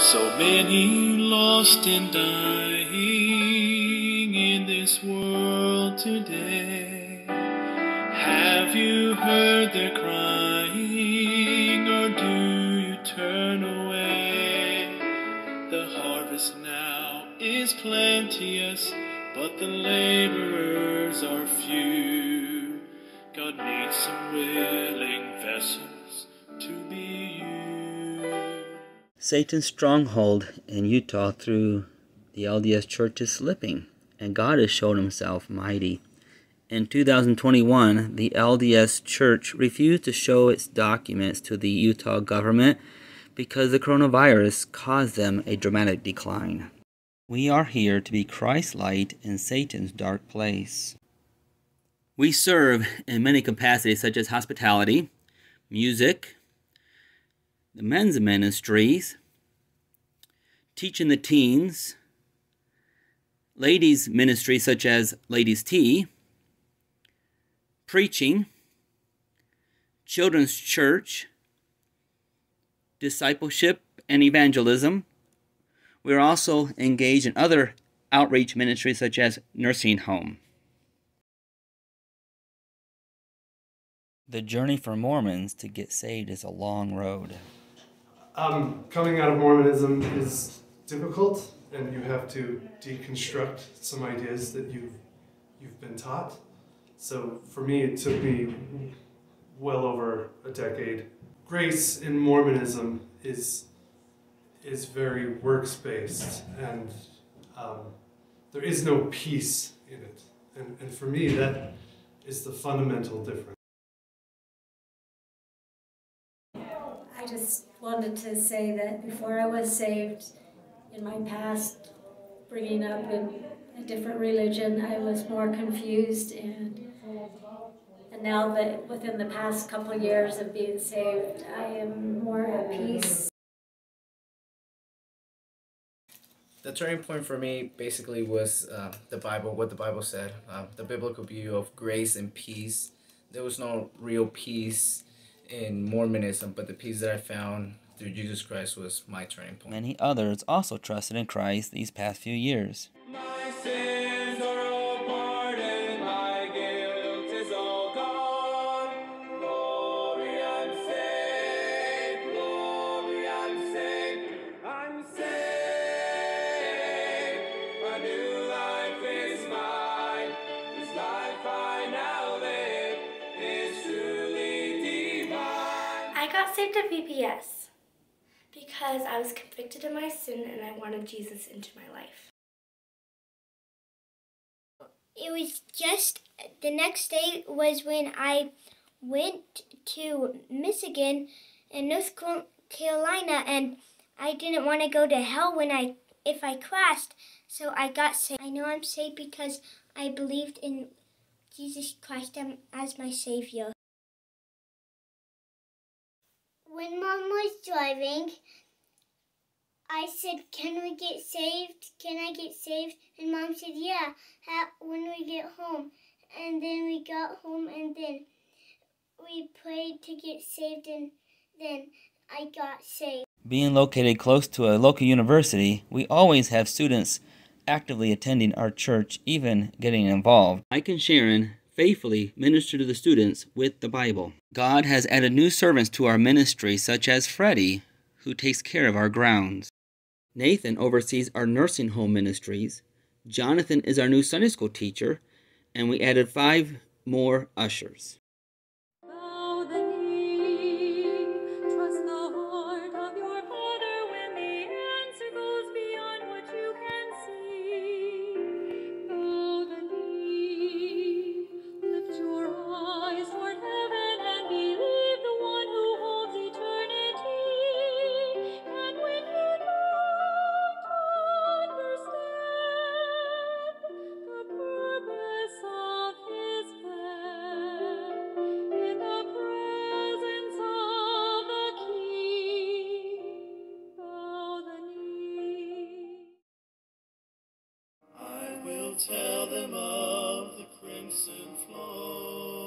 So many lost and dying in this world today. Have you heard their crying, or do you turn away? The harvest now is plenteous, but the laborers are few. God needs some willing vessels to be used. Satan's stronghold in Utah through the LDS Church is slipping, and God has shown himself mighty. In 2021, the LDS Church refused to show its documents to the Utah government because the coronavirus caused them a dramatic decline. We are here to be Christ's light in Satan's dark place. We serve in many capacities such as hospitality, music, the men's ministries, teaching the teens, ladies' ministries such as Ladies' Tea, preaching, children's church, discipleship, and evangelism. We are also engaged in other outreach ministries such as nursing home. The journey for Mormons to get saved is a long road. Um, coming out of Mormonism is difficult, and you have to deconstruct some ideas that you've you've been taught. So for me, it took me well over a decade. Grace in Mormonism is is very works based, and um, there is no peace in it. And, and for me, that is the fundamental difference. Just wanted to say that before I was saved, in my past, bringing up in a different religion, I was more confused and and now that within the past couple of years of being saved, I am more at peace. The turning point for me basically was uh, the Bible, what the Bible said, uh, the biblical view of grace and peace. There was no real peace in Mormonism, but the peace that I found through Jesus Christ was my turning point. Many others also trusted in Christ these past few years. Saved at VBS because I was convicted of my sin and I wanted Jesus into my life. It was just the next day was when I went to Michigan and North Carolina and I didn't want to go to hell when I if I crashed so I got saved. I know I'm saved because I believed in Jesus Christ um, as my savior. When mom was driving, I said, "Can we get saved? Can I get saved?" And mom said, "Yeah, when we get home." And then we got home, and then we prayed to get saved, and then I got saved. Being located close to a local university, we always have students actively attending our church, even getting involved. Mike and Sharon faithfully minister to the students with the Bible. God has added new servants to our ministry, such as Freddie, who takes care of our grounds. Nathan oversees our nursing home ministries. Jonathan is our new Sunday school teacher, and we added five more ushers. tell them of the crimson flow.